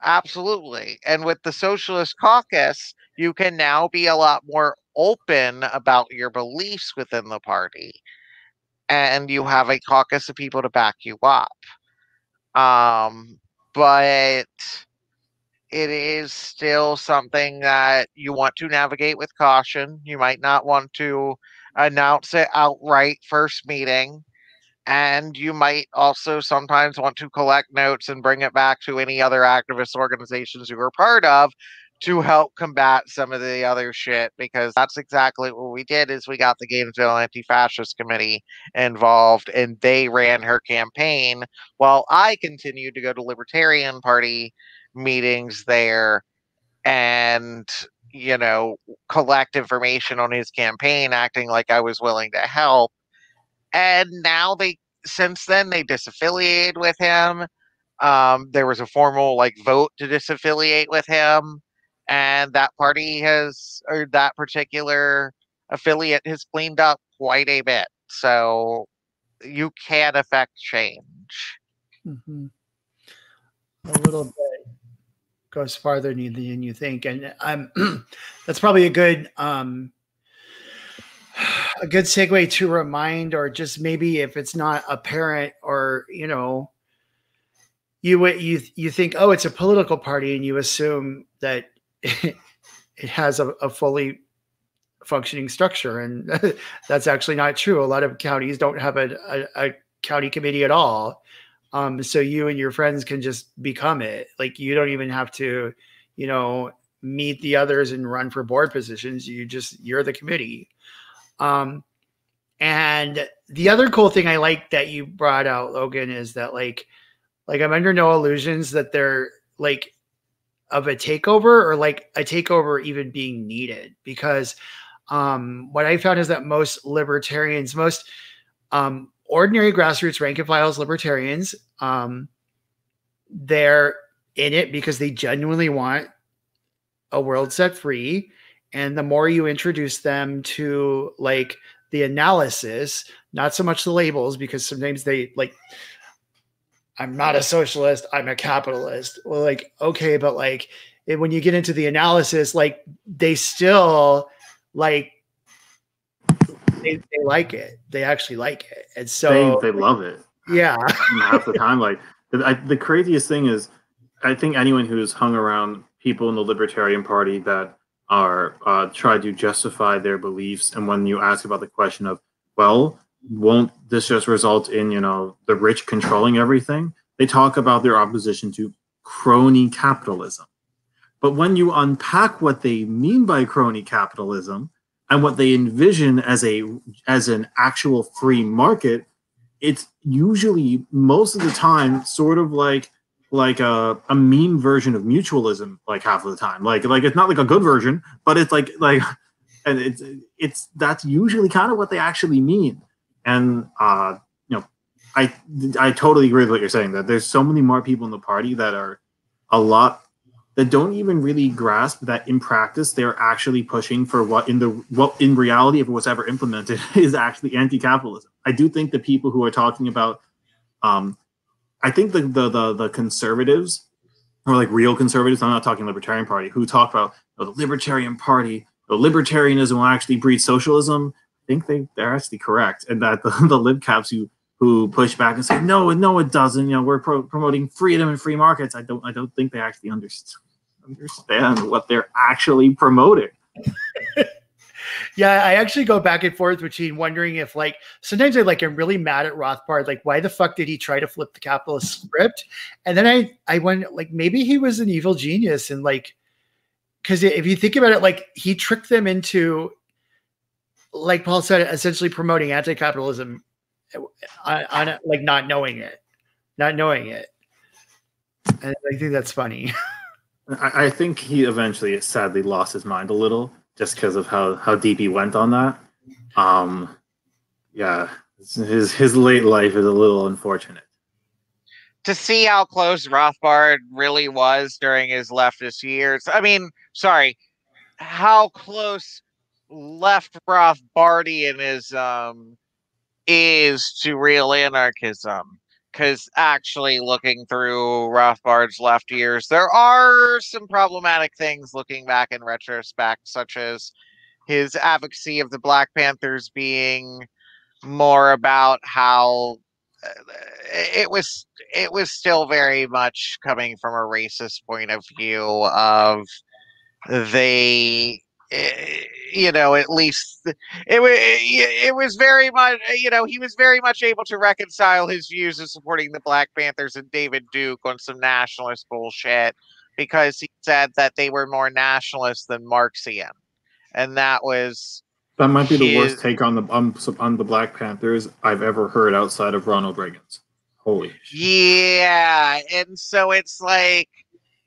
Absolutely. And with the Socialist Caucus, you can now be a lot more open about your beliefs within the party. And you have a caucus of people to back you up. Um, but it is still something that you want to navigate with caution. You might not want to announce it outright first meeting. And you might also sometimes want to collect notes and bring it back to any other activist organizations you were part of to help combat some of the other shit because that's exactly what we did is we got the Gainesville Anti-Fascist Committee involved and they ran her campaign while I continued to go to Libertarian Party meetings there and you know collect information on his campaign acting like i was willing to help and now they since then they disaffiliated with him. Um, there was a formal like vote to disaffiliate with him and that party has or that particular affiliate has cleaned up quite a bit. So you can affect change. Hmm A little bit goes farther than you, think, and um, [clears throat] that's probably a good um, a good segue to remind, or just maybe if it's not apparent, or you know, you you you think, oh, it's a political party, and you assume that [laughs] it has a, a fully functioning structure, and [laughs] that's actually not true. A lot of counties don't have a, a, a county committee at all um, so you and your friends can just become it. Like you don't even have to, you know, meet the others and run for board positions. You just you're the committee. Um, and the other cool thing I like that you brought out, Logan, is that like, like I'm under no illusions that they're like of a takeover or like a takeover even being needed because um, what I found is that most libertarians, most um, ordinary grassroots rank and files libertarians um, they're in it because they genuinely want a world set free. And the more you introduce them to like the analysis, not so much the labels, because sometimes they like, I'm not a socialist, I'm a capitalist. Well, like, okay, but like it, when you get into the analysis, like they still like they, they like it. They actually like it. And so they, they love it. Yeah. [laughs] half the time, like I, the craziest thing is, I think anyone who's hung around people in the Libertarian Party that are uh, try to justify their beliefs, and when you ask about the question of, well, won't this just result in you know the rich controlling everything? They talk about their opposition to crony capitalism. But when you unpack what they mean by crony capitalism and what they envision as a as an actual free market, it's usually most of the time sort of like like a, a mean version of mutualism like half of the time. Like like it's not like a good version but it's like like [laughs] and it's it's that's usually kind of what they actually mean. And uh you know i i totally agree with what you're saying that there's so many more people in the party that are a lot that don't even really grasp that in practice they're actually pushing for what in the what in reality if it was ever implemented [laughs] is actually anti-capitalism. I do think the people who are talking about um i think the the the, the conservatives or like real conservatives i'm not talking libertarian party who talk about the libertarian party the libertarianism will actually breed socialism i think they they're actually correct. And that the, [laughs] the lib caps who who push back and say no no it doesn't. You know we're pro- promoting freedom and free markets. I don't i don't think they actually understand understand what they're actually promoting. [laughs] yeah, I actually go back and forth between wondering if like sometimes I like I'm really mad at Rothbard, like why the fuck did he try to flip the capitalist script? And then I I went like maybe he was an evil genius and like because if you think about it, like he tricked them into like Paul said, essentially promoting anti-capitalism uh, on, on like not knowing it, not knowing it. And I think that's funny. [laughs] I, I think he eventually sadly lost his mind a little just because of how how deep he went on that. Um, yeah, his his late life is a little unfortunate. To see how close Rothbard really was during his leftist years. I mean, sorry, how close left Rothbardianism is to real anarchism because actually looking through Rothbard's left years, there are some problematic things looking back in retrospect, such as his advocacy of the Black Panthers being more about how uh, it was it was still very much coming from a racist point of view of they Eh, you know, at least it was eh, it was very much eh, you know he was very much able to reconcile his views of supporting the Black Panthers and David Duke on some nationalist bullshit because he said that they were more nationalist than Marxian, and that was that might be his, the worst take on the on, on the Black Panthers I've ever heard outside of Ronald Reagan's. Holy yeah, and so it's like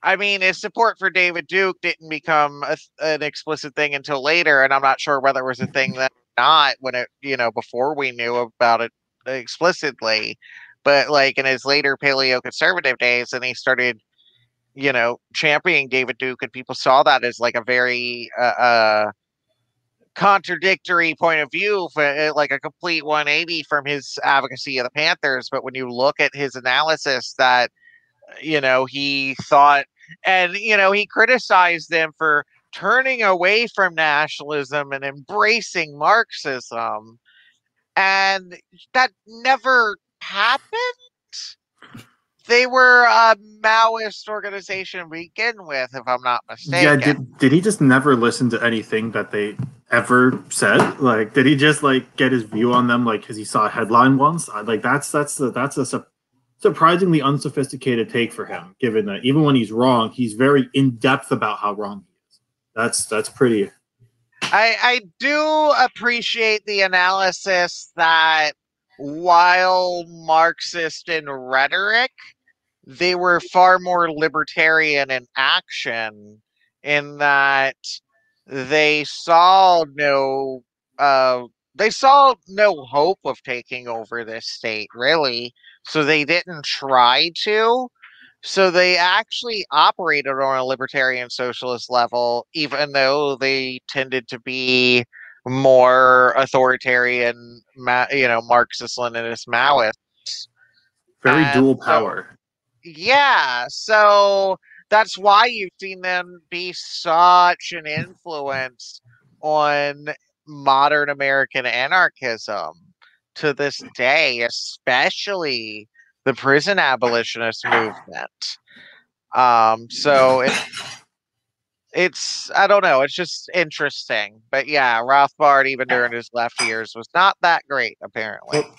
I mean, his support for David Duke didn't become a, an explicit thing until later, and I'm not sure whether it was a [laughs] thing that not when it, you know, before we knew about it explicitly. But like in his later paleo conservative days, and he started, you know, championing David Duke, and people saw that as like a very uh, uh contradictory point of view, for, uh, like a complete 180 from his advocacy of the Panthers. But when you look at his analysis, that you know, he thought, and, you know, he criticized them for turning away from nationalism and embracing Marxism. And that never happened. They were a Maoist organization to begin with, if I'm not mistaken. Yeah, did, did he just never listen to anything that they ever said? Like, did he just like get his view on them like because he saw a headline once? Like, that's that's a, that's a surprisingly unsophisticated take for him, given that even when he's wrong, he's very in depth about how wrong he is. That's that's pretty. I I do appreciate the analysis that while Marxist in rhetoric, they were far more libertarian in action in that they saw no uh, they saw no hope of taking over this state really so they didn't try to So they actually operated on a libertarian socialist level, even though they tended to be more authoritarian, you know, Marxist Leninist Maoists. Very And dual so- power. Yeah, so that's why you've seen them be such an influence on modern American anarchism to this day, especially the prison abolitionist movement. Um, so it, it's I don't know, it's just interesting. But yeah, Rothbard, even during his left years, was not that great, apparently. Well,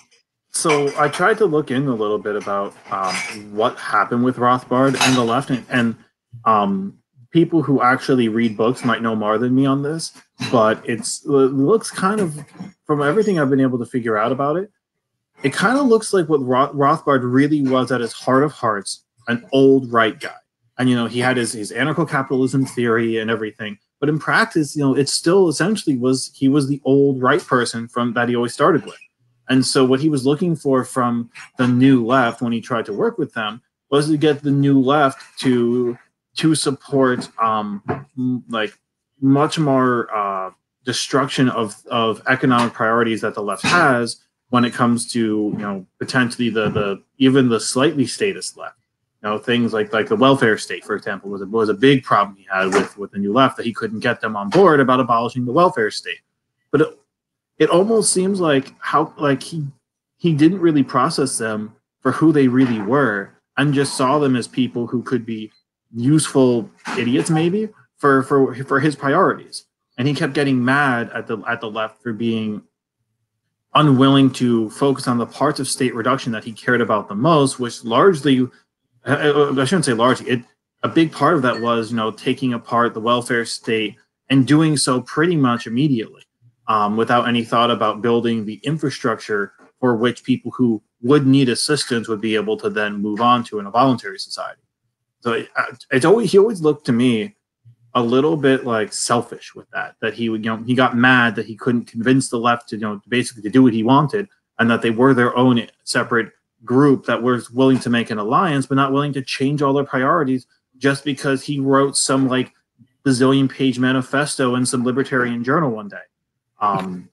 So I tried to look in a little bit about um, what happened with Rothbard and the left, and, and um, people who actually read books might know more than me on this, but it's it looks kind of from everything I've been able to figure out about it, it kind of looks like what Roth, Rothbard really was at his heart of hearts, an old right guy, and you know he had his his anarcho-capitalism theory and everything. But in practice, you know, it still essentially was he was the old right person from that he always started with. And so what he was looking for from the new left when he tried to work with them was to get the new left to to support um like much more uh destruction of of economic priorities that the left has when it comes to you know potentially the the even the slightly statist left. You know things like like the welfare state for example was a, was a big problem he had with with the new left that he couldn't get them on board about abolishing the welfare state. But it, it almost seems like how like he he didn't really process them for who they really were and just saw them as people who could be useful idiots maybe for for for his priorities and he kept getting mad at the at the left for being unwilling to focus on the parts of state reduction that he cared about the most which largely i, I shouldn't say largely it a big part of that was you know taking apart the welfare state and doing so pretty much immediately um, without any thought about building the infrastructure for which people who would need assistance would be able to then move on to in a voluntary society. So uh, it's always he always looked to me a little bit like selfish with that. That he would you know he got mad that he couldn't convince the left to you know basically to do what he wanted, and that they were their own separate group that was willing to make an alliance but not willing to change all their priorities just because he wrote some like bazillion page manifesto in some libertarian journal one day. Um,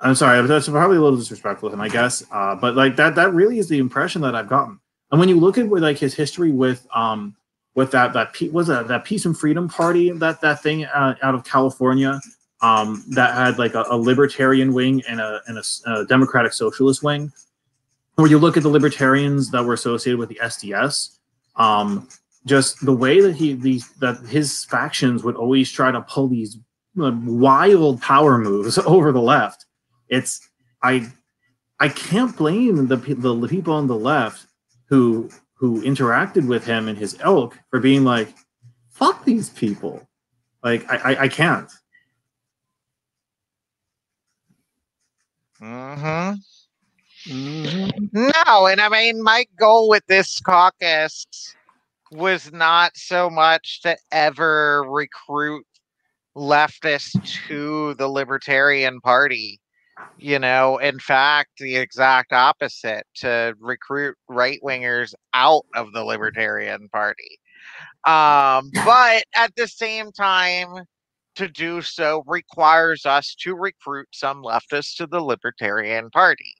I'm sorry, that's probably a little disrespectful of him, I guess. Uh, but like that, that really is the impression that I've gotten. And when you look at with like his history with um with that that was that that Peace and Freedom Party that that thing uh, out of California um, that had like a, a libertarian wing and a and a, a democratic socialist wing. Where you look at the libertarians that were associated with the SDS, um, just the way that he these that his factions would always try to pull these uh, wild power moves [laughs] over the left. It's I I can't blame the the people on the left who who interacted with him and his ilk for being like, "Fuck these people." Like I I, I can't. Mm-hmm. No, and I mean, my goal with this caucus was not so much to ever recruit leftists to the Libertarian Party. You know, in fact, the exact opposite to recruit right wingers out of the Libertarian Party. Um, but at the same time, to do so requires us to recruit some leftists to the Libertarian Party.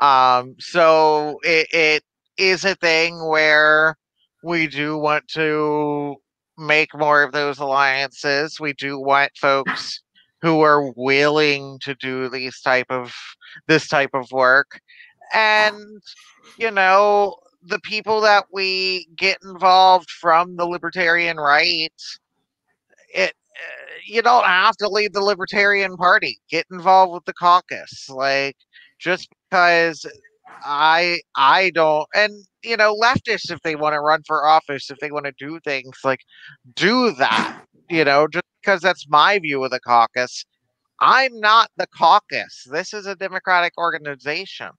Um, so it, it is a thing where we do want to make more of those alliances. We do want folks who are willing to do these type of this type of work. And you know, the people that we get involved from the libertarian right, it uh, you don't have to leave the Libertarian Party. Get involved with the caucus. Like just because I I don't and you know leftists if they want to run for office if they want to do things like do that you know just because that's my view of the caucus. I'm not the caucus. This is a democratic organization.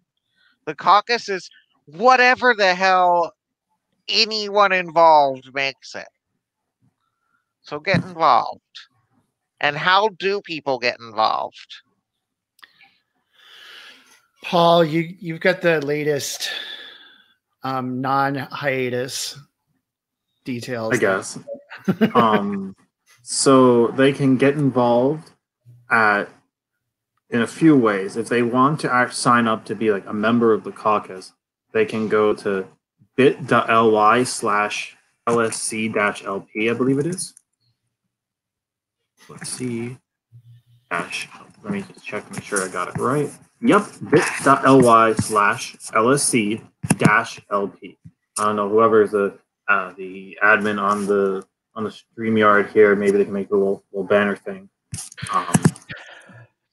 The caucus is whatever the hell anyone involved makes it. So get involved. And how do people get involved Paul, you you've got the latest um, non-hiatus details. I guess. um, so they can get involved at in a few ways. If they want to act, sign up to be like a member of the caucus, they can go to bit.ly slash lsc dash lp, I believe it is. Let's see. Dash. Let me just check, make sure I got it right. Yep, bit.ly slash lsc dash lp. I don't know whoever is the uh, the admin on the on the StreamYard here. Maybe they can make a little little banner thing. Um,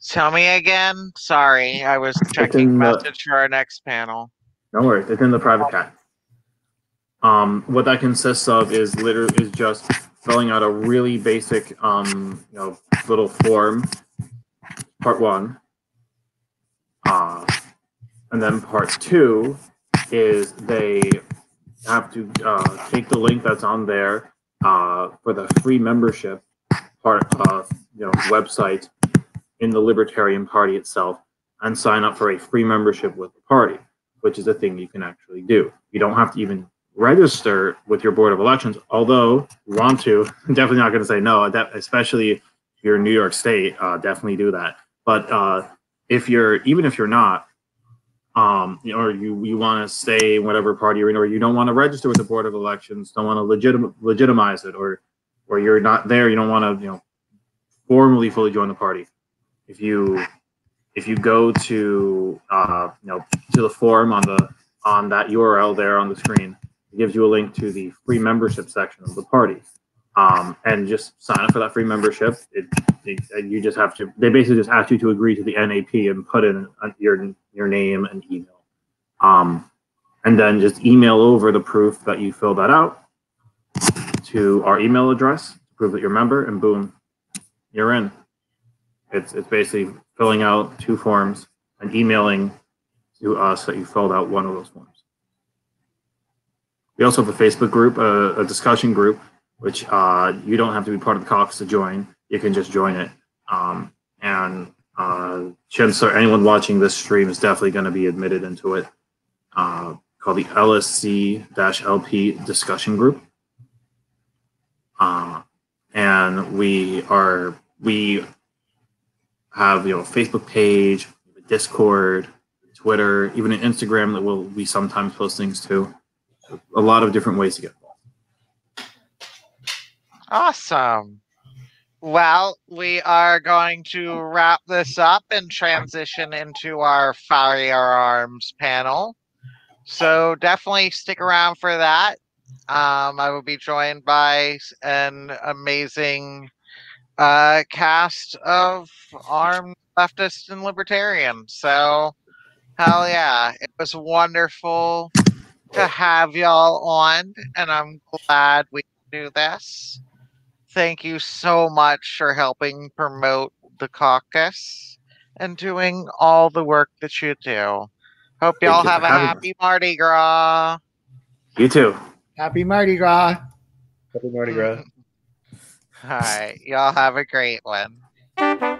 Tell me again. Sorry, I was checking in the- message for our next panel. no worries, it's in the private chat. Um, what that consists of is literally is just filling out a really basic um, you know little form. Part one. Uh, and then part two is they have to uh, take the link that's on there uh, for the free membership part of you know website in the Libertarian Party itself and sign up for a free membership with the party, which is a thing you can actually do. You don't have to even register with your board of elections, although you want to. [laughs] definitely not going to say no, especially if you're in New York State, uh, definitely do that. But uh, if you're even if you're not, um, or you you want to stay in whatever party you're in, or you don't want to register with the board of elections, don't want to legitim- legitimize it, or or you're not there, you don't want to you know formally fully join the party. If you if you go to uh, you know to the form on the on that URL there on the screen, it gives you a link to the free membership section of the party, um, and just sign up for that free membership. It, it, and you just have to. They basically just ask you to agree to the NAP and put in uh, your your name and email, um, and then just email over the proof that you filled that out to our email address prove that you're a member, and boom, you're in. It's it's basically filling out two forms and emailing to us that you filled out one of those forms. We also have a Facebook group, a, a discussion group, which uh, you don't have to be part of the caucus to join. You can just join it. Um, and uh, chances are anyone watching this stream is definitely going to be admitted into it. Uh, called the LSC-LP discussion group. Uh, and we are we have you know a Facebook page, a Discord, Twitter, even an Instagram that will we sometimes post things to. A lot of different ways to get. Awesome. Well, we are going to wrap this up and transition into our firearms panel. So definitely stick around for that. Um, I will be joined by an amazing uh, cast of armed leftists and libertarians. So, hell yeah, it was wonderful to have y'all on, and I'm glad we do this. Thank you so much for helping promote the caucus and doing all the work that you do. Hope Thank y'all you have a having us. happy Mardi Gras. You too. Happy Mardi Gras. Happy Mardi Gras. [laughs] All right, y'all have a great one.